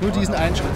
Nur diesen einen Schritt.